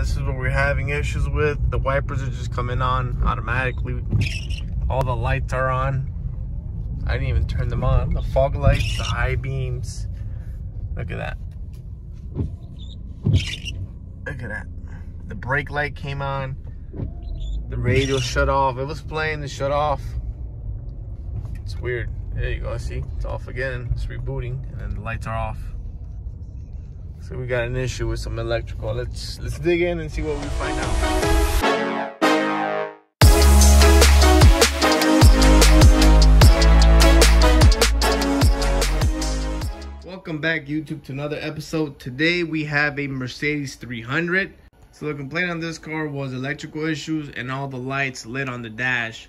this is what we're having issues with. The wipers are just coming on automatically. All the lights are on. I didn't even turn them on. The fog lights, the high beams. Look at that. Look at that. The brake light came on. The radio shut off. It was playing, it shut off. It's weird. There you go, see? It's off again. It's rebooting, and then the lights are off. So we got an issue with some electrical. Let's let's dig in and see what we find out. Welcome back YouTube to another episode. Today we have a Mercedes 300. So the complaint on this car was electrical issues and all the lights lit on the dash.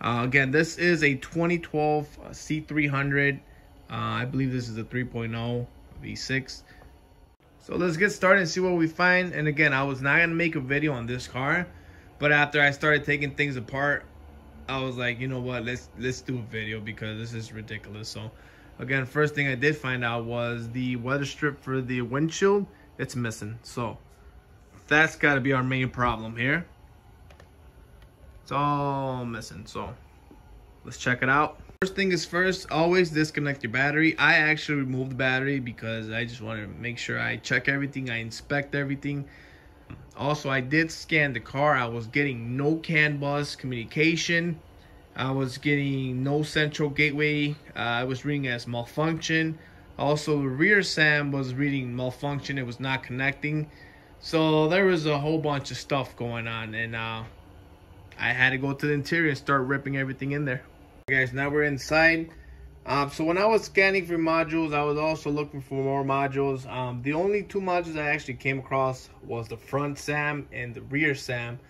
Uh, again, this is a 2012 C300. Uh, I believe this is a 3.0 V6. So let's get started and see what we find. And again, I was not gonna make a video on this car, but after I started taking things apart, I was like, you know what, let's let's do a video because this is ridiculous. So again, first thing I did find out was the weather strip for the windshield, it's missing. So that's gotta be our main problem here. It's all missing, so let's check it out. First thing is first, always disconnect your battery. I actually removed the battery because I just want to make sure I check everything, I inspect everything. Also, I did scan the car. I was getting no CAN bus communication. I was getting no central gateway. Uh, I was reading as malfunction. Also, the rear SAM was reading malfunction. It was not connecting. So there was a whole bunch of stuff going on, and uh, I had to go to the interior and start ripping everything in there. Guys, now we're inside. Um, so when I was scanning for modules, I was also looking for more modules. Um, the only two modules I actually came across was the front SAM and the rear SAM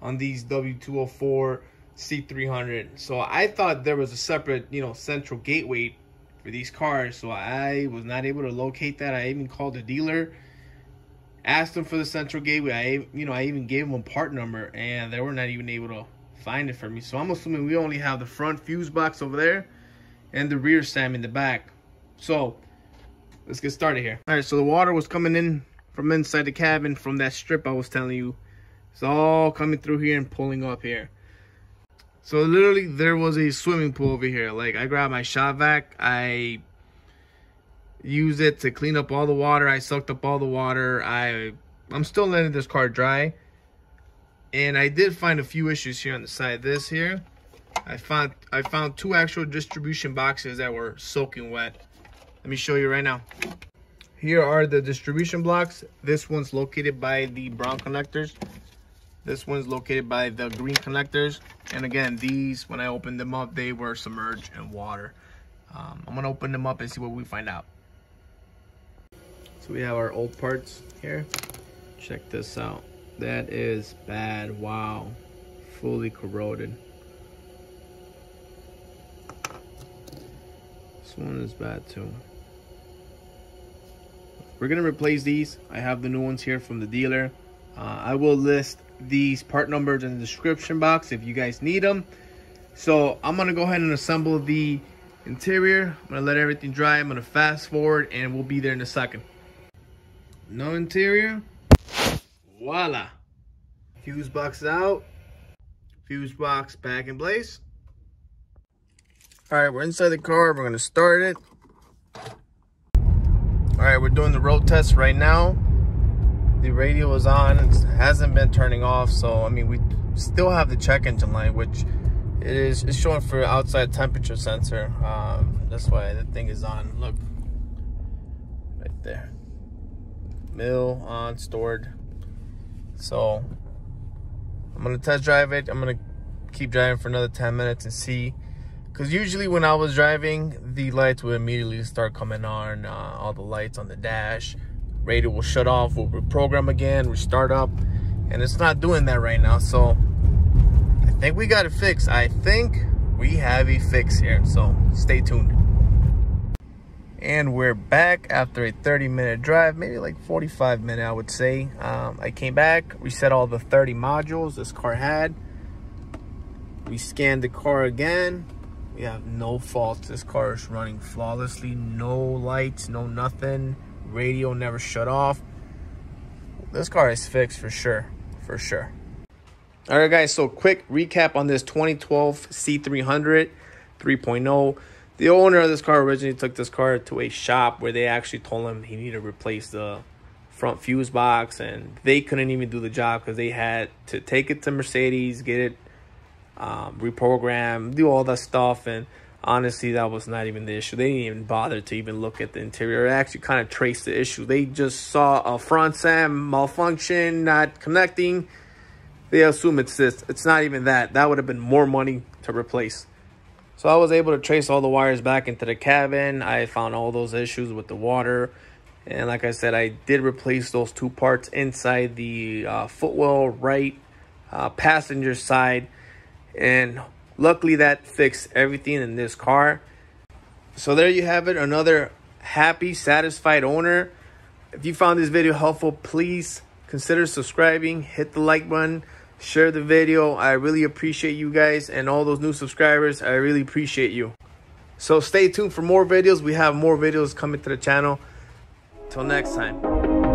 on these W204 C300. So I thought there was a separate, you know, central gateway for these cars. So I was not able to locate that. I even called the dealer, asked them for the central gateway. I, you know, I even gave them a part number, and they were not even able to find it for me. So I'm assuming we only have the front fuse box over there and the rear SAM in the back. So let's get started here. All right, so the water was coming in from inside the cabin from that strip I was telling you. It's all coming through here and pulling up here. So literally there was a swimming pool over here. Like I grabbed my shop vac, I used it to clean up all the water. I sucked up all the water. I I'm still letting this car dry. And I did find a few issues here on the side. This here, I found I found two actual distribution boxes that were soaking wet. Let me show you right now. Here are the distribution blocks. This one's located by the brown connectors. This one's located by the green connectors. And again, these, when I opened them up, they were submerged in water. Um, I'm gonna open them up and see what we find out. So we have our old parts here. Check this out. That is bad. Wow. Fully corroded. This one is bad too. We're going to replace these. I have the new ones here from the dealer. Uh, I will list these part numbers in the description box if you guys need them. So I'm going to go ahead and assemble the interior. I'm going to let everything dry. I'm going to fast forward and we'll be there in a second. No interior. Voila. Fuse box out. Fuse box back in place. All right, we're inside the car. We're gonna start it. All right, we're doing the road test right now. The radio is on. It hasn't been turning off. So, I mean, we still have the check engine light, which it is it's showing for outside temperature sensor. Um, that's why the thing is on. Look, right there. MIL on, stored. So I'm gonna test drive it. I'm gonna keep driving for another 10 minutes and see. Cause usually when I was driving, the lights would immediately start coming on. Uh, all the lights on the dash, radio will shut off. We'll reprogram again, restart up, and it's not doing that right now. So I think we got it fixed. I think we have a fix here. So stay tuned. And we're back after a 30 minute drive, maybe like 45 minute, I would say. Um, I came back, reset all the 30 modules this car had. We scanned the car again. We have no faults. This car is running flawlessly. No lights, no nothing. Radio never shut off. this car is fixed for sure, for sure. All right, guys, so quick recap on this 2012 C300 3.0. The owner of this car originally took this car to a shop where they actually told him he needed to replace the front fuse box, and they couldn't even do the job because they had to take it to Mercedes, get it um, reprogrammed, do all that stuff, and honestly, that was not even the issue. They didn't even bother to even look at the interior. It actually kind of traced the issue. They just saw a front SAM malfunction, not connecting. They assume it's this. It's not even that. That would have been more money to replace. So I was able to trace all the wires back into the cabin. I found all those issues with the water. And like I said, I did replace those two parts inside the uh, footwell right uh, passenger side. And luckily that fixed everything in this car. So there you have it. Another happy, satisfied owner. If you found this video helpful, please consider subscribing. Hit the like button share the video. I really appreciate you guys and all those new subscribers. I really appreciate you. So stay tuned for more videos. We have more videos coming to the channel. Till next time.